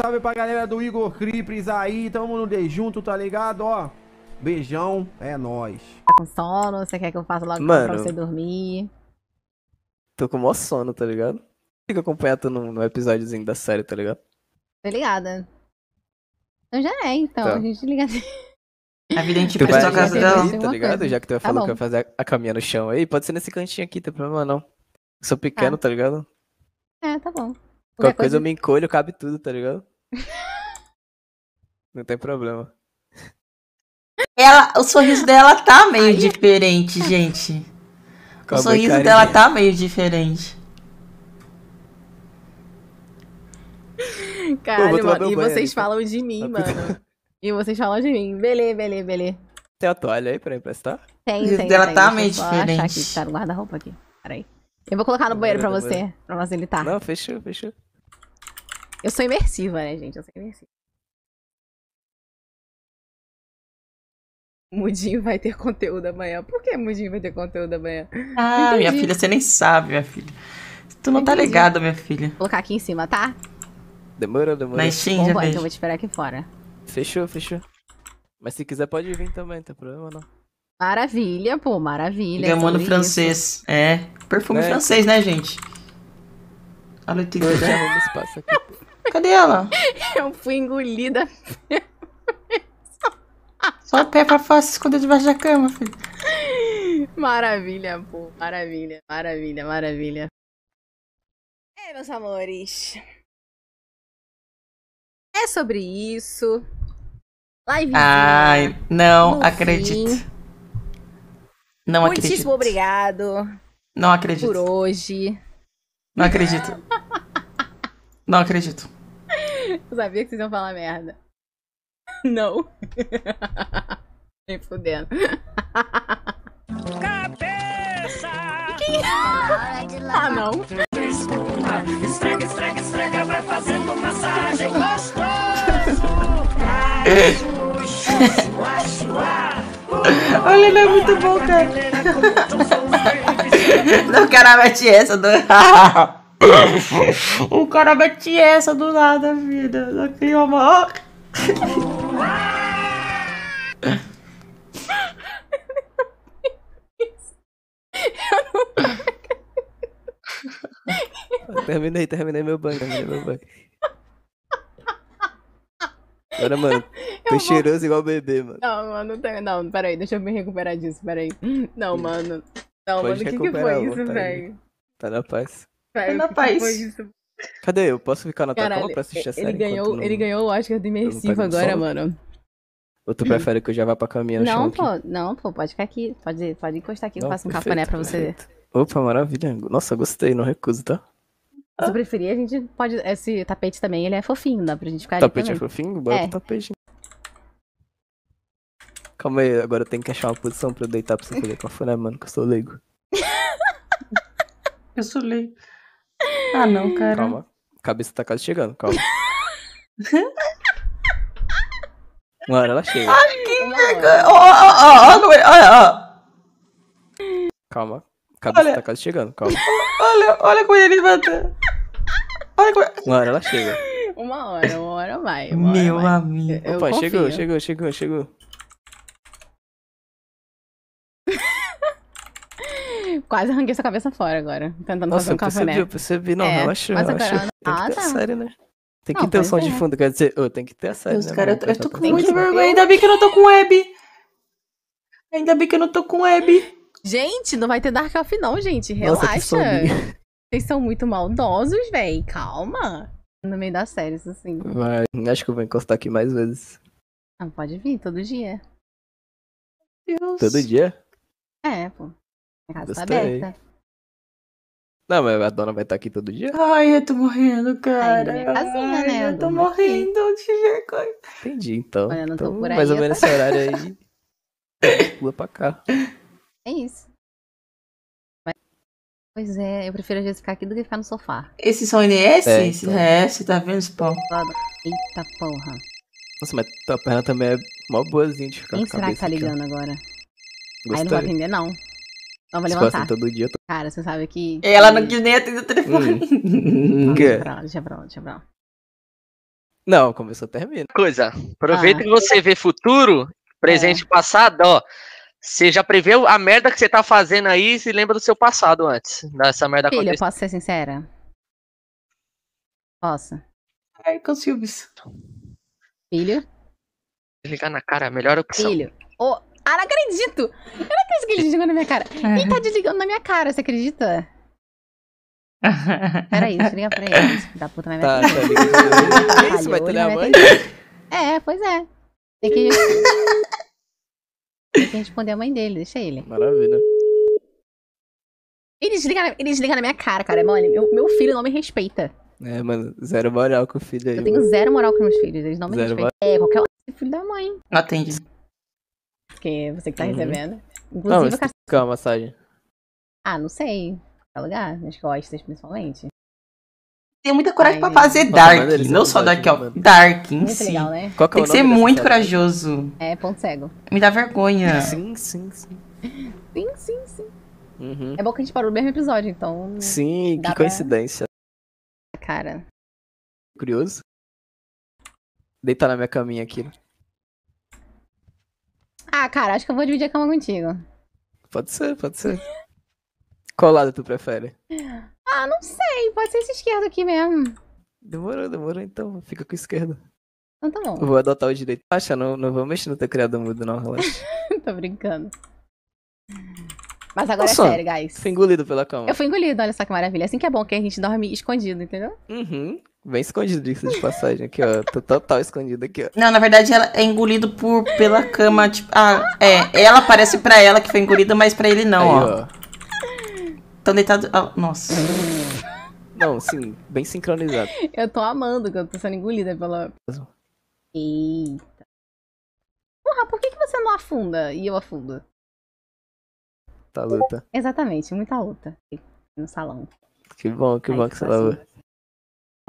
salve pra galera do Igor Cripres aí. Tamo no D junto, tá ligado? Ó, beijão, é nóis. Tá com sono? Você quer que eu faça logo Mano. pra você dormir? Tô com maior sono, tá ligado? Fica acompanhando no, no episódiozinho da série, tá ligado? Tô ligada. Então já é, então. Tá. A gente liga assim. A vida a gente vai a casa dela. aí, tá ligado? coisa. Já que tu Tá falou bom. que vai fazer a, a caminha no chão aí, pode ser nesse cantinho aqui, tem problema não. Eu sou pequeno, tá ligado? É, tá bom. Qualquer coisa eu me encolho, cabe tudo, tá ligado? Não tem problema. Ela, o sorriso dela tá meio diferente, gente. O sorriso carinha. dela tá meio diferente. Caralho, tomar mano. meu E banho vocês tá? falam de mim, mano. E vocês falam de mim. Belê, belê, belê. Tem a toalha aí pra emprestar? Tem, sorriso tem. dela tem. tá meio diferente. aqui, tá no guarda-roupa aqui. Peraí. Eu vou colocar no banheiro pra você, pra facilitar. Não, fechou, fechou. Eu sou imersiva, né, gente? Eu sou imersiva. Mudinho vai ter conteúdo amanhã. Por que Mudinho vai ter conteúdo amanhã? Ah, minha filha, você nem sabe, minha filha. Tu não tá Entendi. ligada, minha filha. Vou colocar aqui em cima, tá? Demorou, demorou. Mas sim, Bom, já bom, então vou te esperar aqui fora. Fechou, fechou. Mas se quiser pode vir também, não tem problema não. Maravilha, pô, maravilha. Gamando sobre francês. É. Perfume É. francês, né, gente? Olha o tique Eu já espaço aqui. Cadê ela? Eu fui engolida. Só o pé pra fora se esconder debaixo da cama, filho. Maravilha, pô. Maravilha, maravilha, maravilha. É, meus amores. É sobre isso. Livezinha. Ai, não acredito. fim. Não Muitíssimo acredito. obrigado Não acredito. por hoje. Não acredito. Não acredito. Eu sabia que vocês iam falar merda. Não. Nem fudendo. Cabeça! Ah, não. Esfrega, esfrega, esfrega, vai fazendo massagem gostoso. Olha, ele é muito bom, cara. Não, o cara mete essa do. O cara mete essa do nada, vida. Não cria uma. Terminei, terminei meu banho, terminei meu banho. Agora, mano, tô vou- cheiroso igual bebê, mano. Não, mano, não, tem- não, peraí, deixa eu me recuperar disso, peraí. Não, mano. Não, Pode mano, o que, que foi isso, tá velho? Tá na paz. Velho, na paz. Cadê eu? Posso ficar na tua Caralho, cama pra assistir a série? ele ganhou, não- ele ganhou o Oscar do imersivo agora, mano. Ou tu prefere que eu já vá pra caminhar no Não, aqui? pô, não, pô, pode ficar aqui. Pode, pode encostar aqui, eu Não, faço um perfeito, cafuné pra você. perfeito. Opa, maravilha. Nossa, gostei, não recuso, tá? Se você preferir, a gente pode. Esse tapete também, ele é fofinho, dá pra gente ficar ali Tapete é fofinho? Bota É. o tapete. Calma aí, agora eu tenho que achar uma posição pra eu deitar pra você fazer cafuné, mano, que eu sou leigo. Eu sou leigo. Ah, não, cara. Calma. A cabeça tá quase chegando, calma. Uma hora ela chega. Uma hora. Ó, ó, ó, ó, olha, ó. Calma. A cabeça Olha. tá quase chegando, calma. Olha, olha como ele levanta. Olha como. Uma hora ela chega. Uma hora, uma hora vai. Uma hora Meu vai. amigo. Eu Opa, chegou, chegou, chegou, chegou. Quase arranquei sua cabeça fora agora. Tentando Nossa, fazer um eu percebi, cafuné. eu percebi. Não, É, relaxa, mas relaxa. agora- Tem que Ah, ter tá. a série, né? Tem que Não, ter o pois som de é. fundo, quer dizer, ô, tem que ter a série, Deus, né? cara, eu tô, eu tô com muita vergonha. Ainda bem que eu não tô com web. Ainda bem que eu não tô com web. Gente, não vai ter Dark Off não, gente. Nossa, Relaxa. soninho. Vocês são muito maldosos, véi. Calma. No meio das séries, assim. Vai, acho que eu vou encostar aqui mais vezes. Ah, pode vir, todo dia. Deus. Todo dia? É, pô. Casa tá Gostei. aberta. Não, mas a dona vai estar aqui todo dia? Ai, eu tô morrendo, cara. Aí, minha casinha, Ai, né? Eu tô Durma aqui. morrendo de vergonha. Entendi, então. Olha, eu não tô então, por aí, mais ou menos esse horário aí. Pula pra cá. É isso. Mas- Pois é, eu prefiro às vezes ficar aqui do que ficar no sofá. Esses são NS? É, Esse então. RS, tá vendo, Spawn? Eita porra. Nossa, mas tua perna também é mó boazinha de ficar Quem com a será que tá aqui, ó. ligando agora? Aí não vai Gostei. atender, não. Não, vou levantar. todo dia, eu tô... Cara, você sabe que. Ela não quis nem atender o telefone. Hum. Não, quê? Deixa pra lá, deixa pra lá, deixa pra lá. Não, começou, termina. Coisa, aproveita Ah. que você vê futuro, presente e passado, ó. Você já preveu a merda que você tá fazendo aí e se lembra do seu passado antes dessa merda Filho, eu acontecer. posso ser sincera? Posso. Ai, com Silves. Filho? Desligar na cara, é a melhor opção. Filho. Ô, ah, não acredito! Eu não acredito que ele desligou na minha cara. Quem tá desligando na minha cara, você acredita? Peraí, deixa eu ligar pra ele. Da puta vai me Tá, atender. tá ligado. Que isso, vai ter ele a mãe? É, pois é. Tem que... Tem que responder a mãe dele, deixa ele. Maravilha. Ele desliga, na- ele desliga na minha cara, cara. Mano, meu, meu filho não me respeita. É, mano, zero moral com o filho aí. Eu tenho mano. zero moral com meus filhos, eles não me Zero respeitam. É, qualquer um é filho da mãe. Atende. Porque você que tá Uhum. recebendo. Não, Inclusive, mas eu ca- calma, massagem. Ah, não sei. Qualquer lugar, nas costas, principalmente. Tem muita coragem pra Ai. fazer Nossa, Dark. Não só Dark, ó. Dark em Muito si. legal, né? Qual que é Tem que ser muito corajoso. É, ponto cego. Me dá vergonha. Sim, sim, sim. Sim, sim, sim. Uhum. É bom que a gente parou no mesmo episódio, então. Sim, que pra- coincidência. Cara. Curioso? Deitar na minha caminha aqui. Ah, cara, acho que eu vou dividir a cama contigo. Pode ser, pode ser. Qual lado tu prefere? Ah, não sei. Pode ser esse esquerdo aqui mesmo. Demorou, demorou então. Fica com a esquerda. Então tá bom. vou adotar o direito. Acha, não, não vou mexer no teu criado mudo, não, relaxa. Tô brincando. Mas agora Nossa, é sério, guys. Fui engolido pela cama. Eu fui engolido, olha só que maravilha. Assim que é bom que a gente dorme escondido, entendeu? Uhum. Bem escondido disso de passagem aqui, ó. Tô total escondido aqui, ó. Não, na verdade ela é engolido por, pela cama, tipo. Ah, é. Ela parece pra ela que foi engolida, mas pra ele não, Aí, ó. ó. Tão deitado. ah, nossa. Não, sim, bem sincronizado. Eu tô amando que eu tô sendo engolida pela. Eita. Porra, por que, que você não afunda e eu afundo? Tá luta. Exatamente, muita luta. No salão. Que bom, que Aí, bom que você tipo assim. lavou.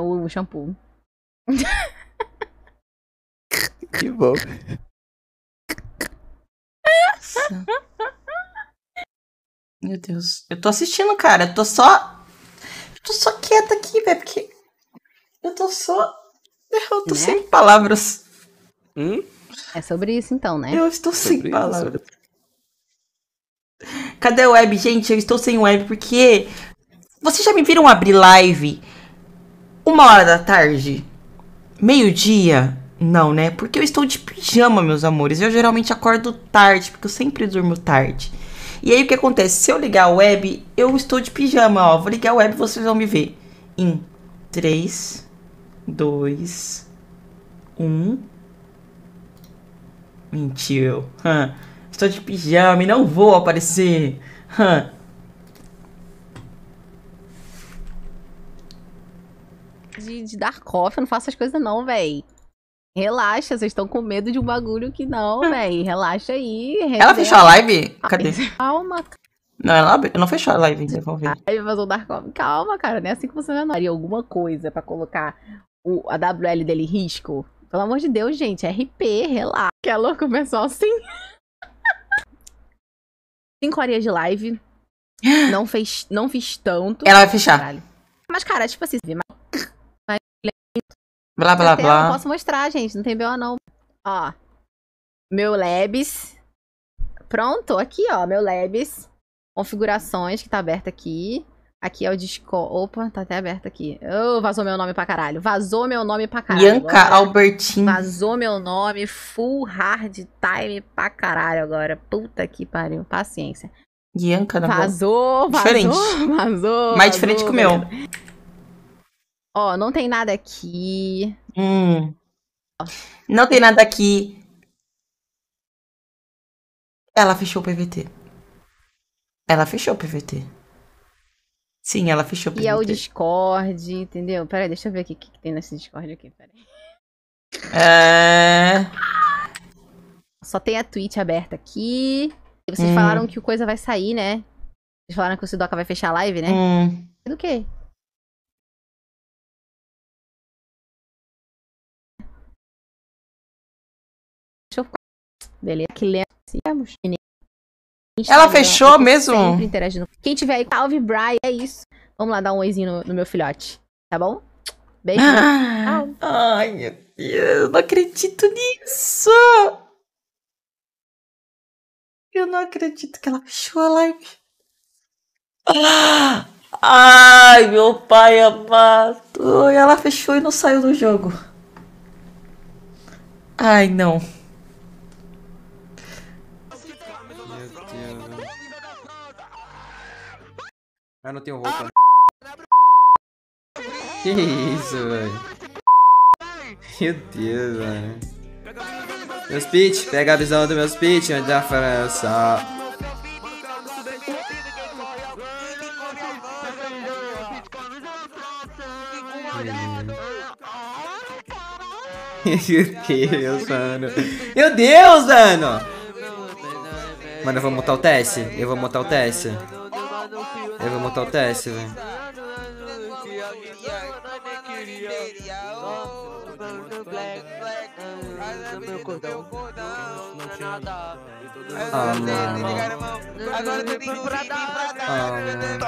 O shampoo. Que bom. Meu Deus. Eu tô assistindo, cara. Eu tô só. Eu tô só quieta aqui, velho, porque. Eu tô só. Eu tô Né? sem palavras. Hum? É sobre isso então, né? Eu estou sem Sobre isso, palavras. Cadê a web, gente? Eu estou sem web porque. Vocês já me viram abrir live uma hora da tarde? Meio-dia? Não, né? Porque eu estou de pijama, meus amores. Eu geralmente acordo tarde, porque eu sempre durmo tarde. E aí o que acontece? Se eu ligar a web, eu estou de pijama, ó. Vou ligar a web e vocês vão me ver. Em 3, 2, 1. Mentiu. Hã. Estou de pijama e não vou aparecer. Hã. De, de dar coffee, eu não faço essas coisas não, véi. Relaxa, vocês estão com medo de um bagulho que não, véi. Relaxa aí. Ela fechou a live? Cadê? Calma, Não, ela não fechou a live ainda, vamos ver. Aí vazou o Dark Coffee. Calma, cara, não é assim que funciona. não. Faria alguma coisa pra colocar o, a WL dele em risco? Pelo amor de Deus, gente, RP, relaxa. Que é louco, pessoal, sim. Cinco horas de live. Não fez, não fiz tanto. Ela vai fechar. Caralho. Mas, cara, tipo assim, Blá, blá, até eu não blá. posso mostrar, gente. Não tem BO, não. Ó. Meu Labs. Pronto, aqui, ó. Meu Labs. Configurações, que tá aberto aqui. Aqui é o Discord. Opa, tá até aberto aqui. Oh, vazou meu nome pra caralho. Vazou meu nome pra caralho. Bianca agora. Albertin. Vazou meu nome. Full hard time pra caralho agora. Puta que pariu. Paciência. Bianca, não vou- Vazou, vazou. Diferente. Vazou. Mais vazou, diferente que o meu. Ó, não tem nada aqui. Hum. Não tem nada aqui. Ela fechou o PVT. Ela fechou o PVT. Sim, ela fechou o PVT. E é o Discord, entendeu? Peraí, deixa eu ver aqui o que, que tem nesse Discord aqui. Peraí. É... Só tem a Twitch aberta aqui. E vocês Hum. falaram que o coisa vai sair, né? Vocês falaram que o Sidoca vai fechar a live, né? Hum. Do quê? Beleza, que lemos. Ela fechou mesmo? Quem tiver aí, salve, Brian, é isso. Vamos lá dar um oizinho no, no meu filhote, tá bom? Beijo. Ah, ai, meu Deus, eu não acredito nisso. Eu não acredito que ela fechou a live. Ah, Ai, meu pai amado. E ela fechou e não saiu do jogo. Ai, não. Ah, não tenho roupa. Que isso, velho? Meu Deus, velho. Meu speech, pega a visão do meu speech antes da França. Meu Deus, mano. Meu Deus, mano. Mano, eu vou montar o TS. Eu vou montar o TS. Montar o TS, velho. Ah, mano. Ah, mano.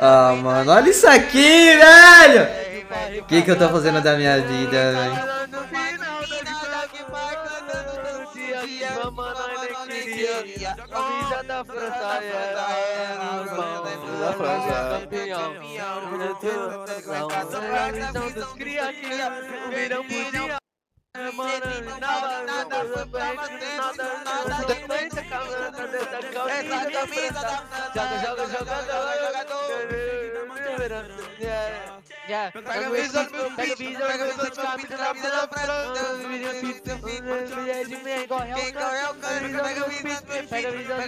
Ah, mano, olha isso aqui, velho! O que que eu tô fazendo da minha vida, velho? Pega a visão do meu pitch, pega a visão do meu pitch, pega a visão da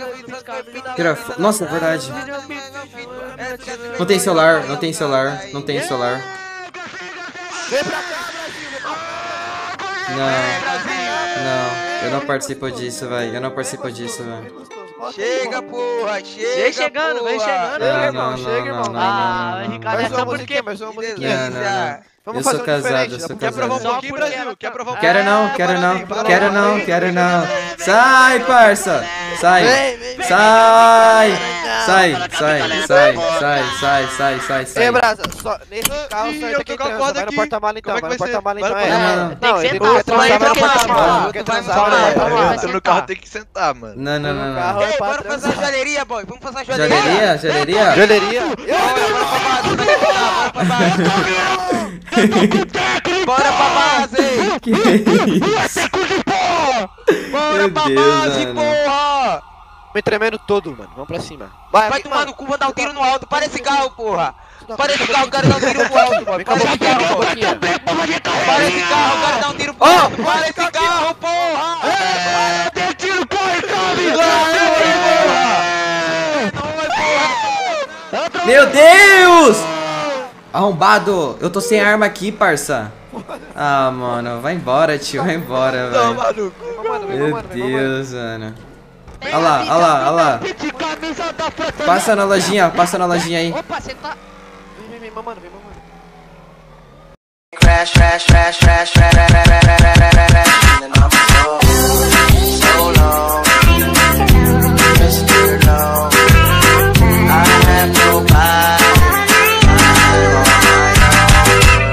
Tira fo- Nossa, é verdade. Não tem celular, não tem celular, não tem celular. Não, não, eu não participo disso, velho. Eu não participo disso, velho. Chega, porra, chega. Vem chegando, vem porra. chegando. Não, Chega, não, irmão, chega, não, irmão. Ah. Ricardo, Mais essa uma porque... mais uma musiquinha. não, não. Vamos Eu fazer sou um casado, eu sou Quer provar um casado. pouquinho, Brasil? Quer provar um Quero não, quero não, quero não, quero não. Sai, parça! Sai! Sai! Sai, sai, sai, sai, sai, sai, sai, Ei, sai. Brasa, só, nesse carro só entra quem a transa. Vai no porta-mala então, é vai no porta-mala então. é. porta-mala. Não, Tem que ele sentar, não quer transar, entra vai no porta-mala. quer vai no vai. entra no carro, tem que sentar, mano. Não, não, não, não. é pra Bora fazer uma joalheria, boy. Vamos fazer uma joalheria. Joalheria, joalheria? Joalheria? Bora pra base. Que isso? Bora pra base, porra. Me tremendo todo, mano. Vamos pra cima. Vai, Vai tomar mano. no cu, vou dar um tiro no alto. Para esse carro, porra. Para esse carro, eu quero dar um tiro no alto, cá, Para esse carro, boquinha. Para esse carro, eu quero dar um tiro pro alto. Para esse carro, porra. Tem tiro, corre, corre. Meu Deus! Arrombado! Eu tô sem arma aqui, parça. Ah, mano, vai embora, tio, vai embora, velho. mano, Meu mano, mano. Deus, mano. Olha lá, olha lá, olha lá. Passa na lojinha, passa na lojinha aí. Opa, você tá. Vem, vem, vem, mamando, vem, mamando. Crash, crash, crash, crash, crash, crash, crash, crash, crash, crash, crash, crash, crash, crash,